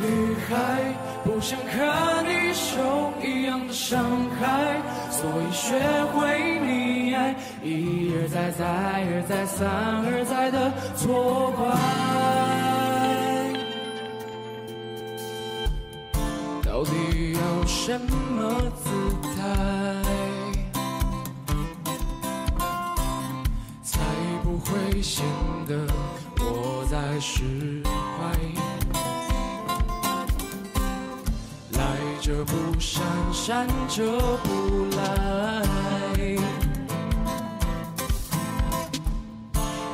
女孩不想和你受一样的伤害，所以学会溺爱，一而再，再而再，三而再的错怪。到底要什么姿态，才不会显得我在释怀？来者不善，善者不来。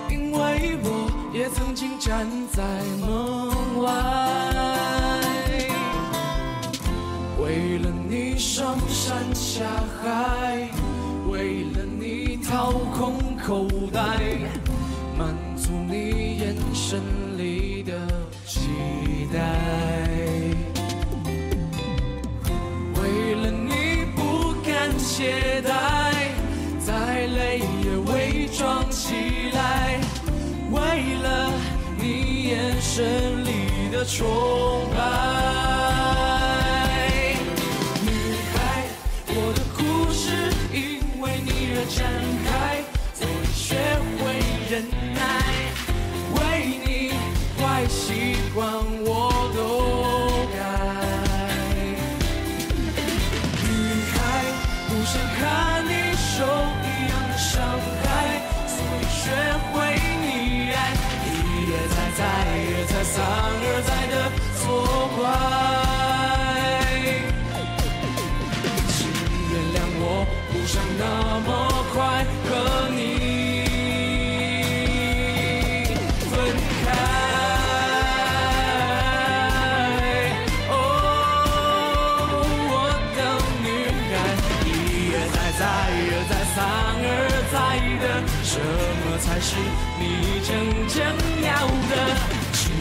因为我也曾经站在门外，为了你上山下海，为了你掏空口袋，满足你眼神里的期待。为了你不敢懈怠，再累也伪装起来。为了你眼神里的崇拜，忍耐。为你坏习惯我都改。女孩不想看什么才是你真正要的？